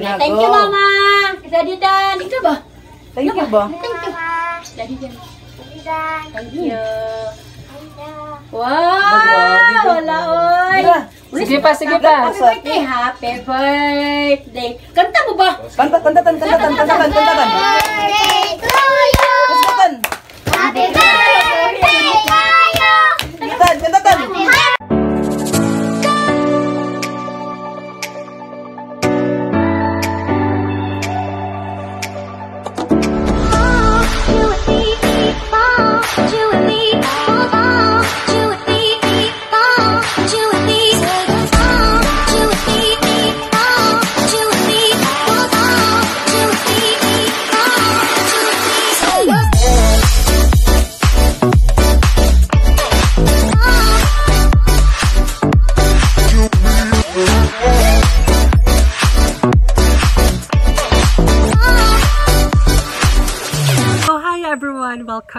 na, Thank you, Mama. Daddy Dan. Ikaw ba? Thank you ba? Thank you. Daddy Dan. Thank you. Wow! Wala, oy. Sige pa, sige pa. Happy birthday, happy birthday. Kanta mo ba? Kanta, kanta, kanta, kanta, kanta, kanta, kanta, kanta. Birthday to you. Happy birthday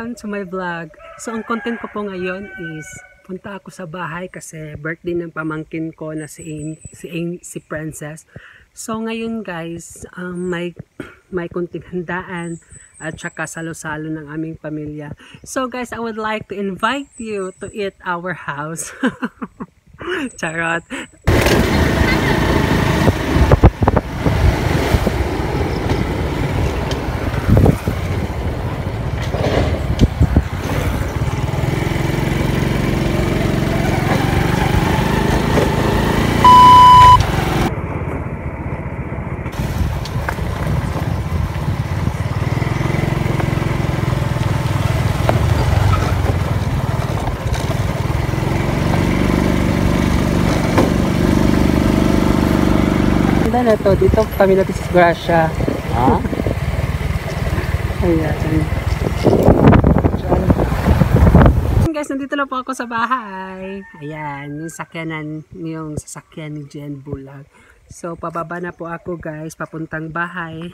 Welcome to my vlog. So, ang content ko po ngayon is punta ako sa bahay kasi birthday ng pamangkin ko na si Ain, si Ain, si Princess. So, ngayon guys, um, may, may kunting handaan at saka salo-salo ng aming pamilya. So guys, I would like to invite you to eat our house. Charot. Na to. Dito kami natin sa Gracia. Ha? Ayan. Guys, nandito na po ako sa bahay. Ayan, yung sakyanan, yung sasakyan ni Jen Bulag. So, pababa na po ako guys, papuntang bahay.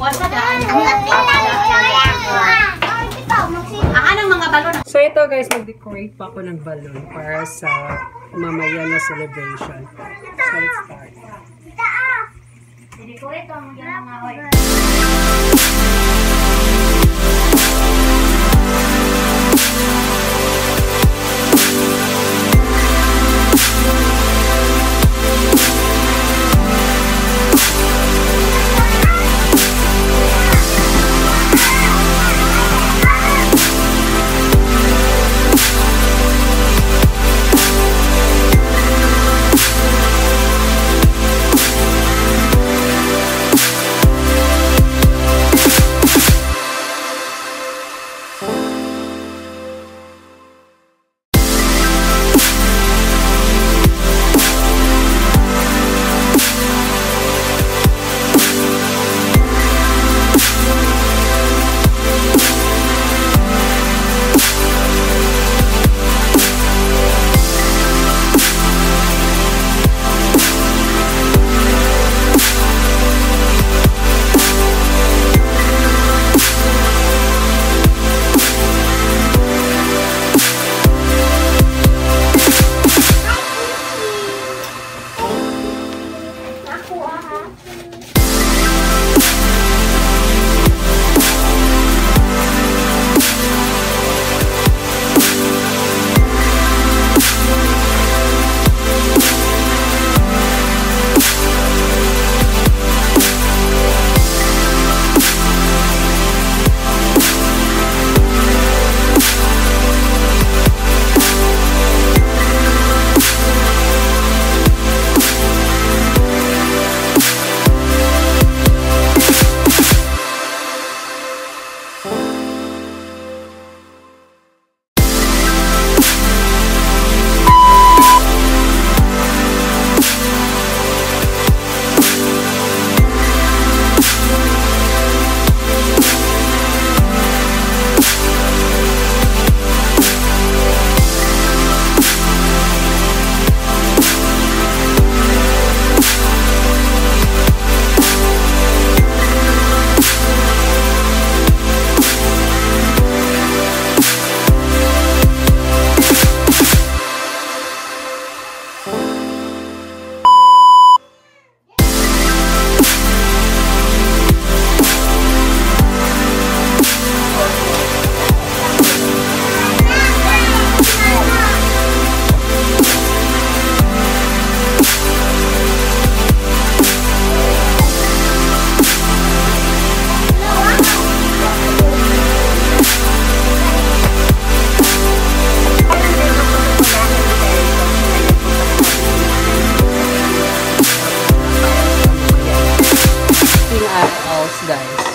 Wasa daan. Ah, So, ito guys, mag-decorate pa ako ng balloon para sa mamaya na celebration. So, let's start. Decorate ang mga mga Thank. guys.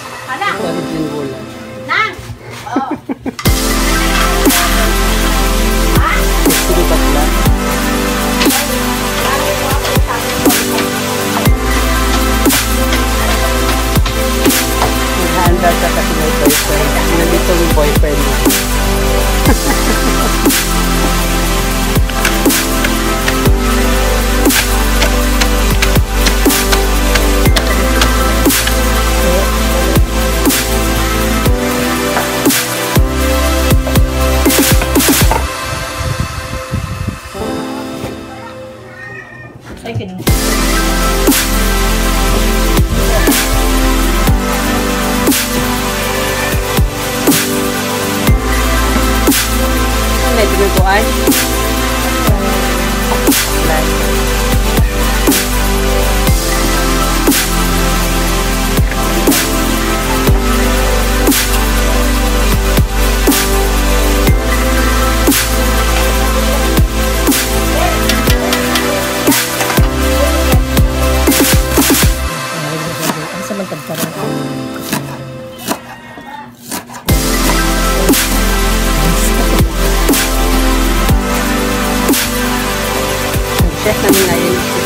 kuan. Like. definitely.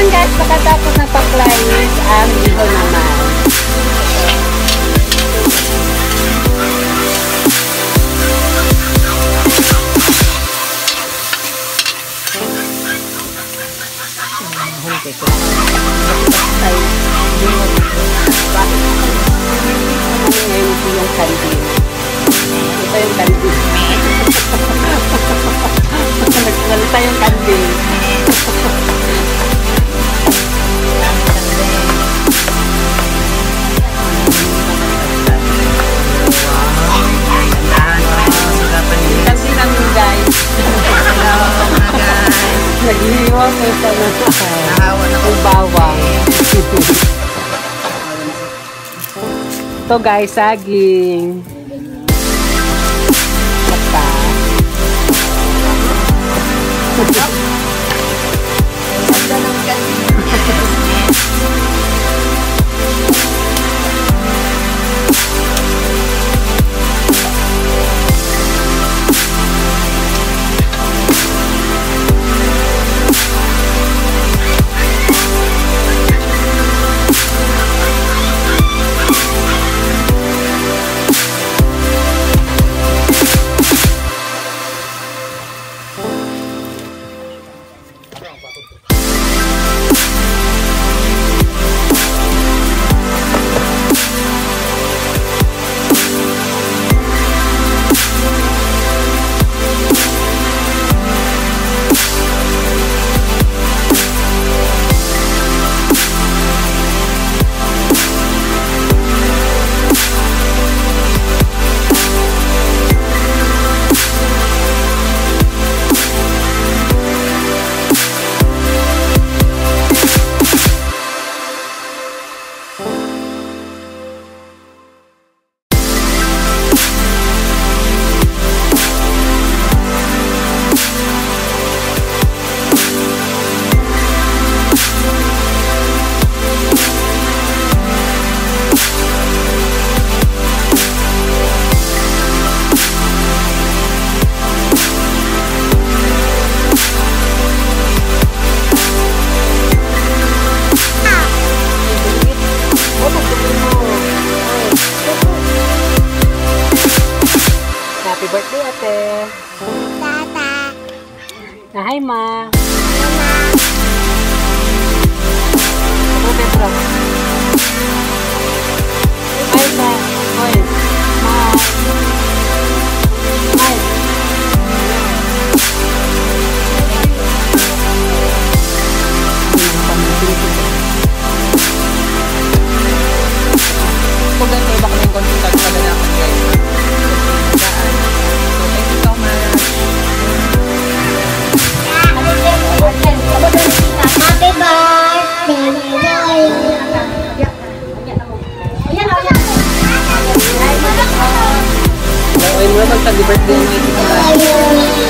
Ayan guys, pagkatapos ng paklines ang iho naman. Ito yung candy. Ito yung candy. to guys, saging. Basta. you birthday.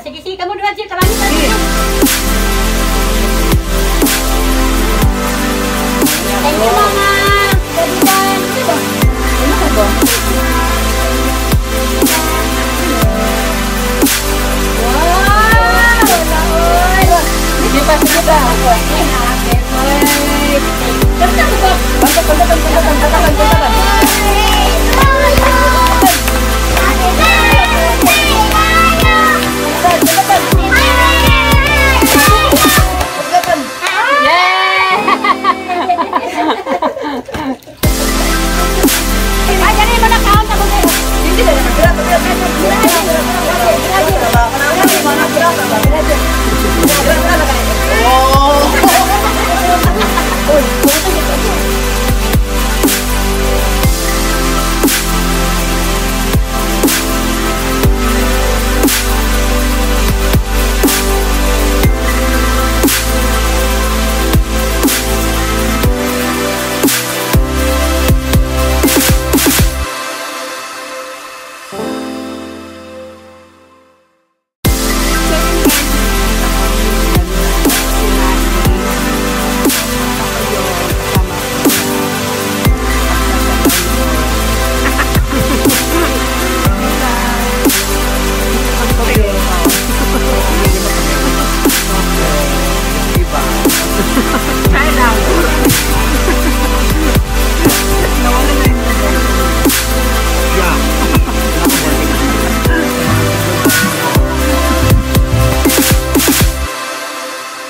Sige, sige. Kamu dua aja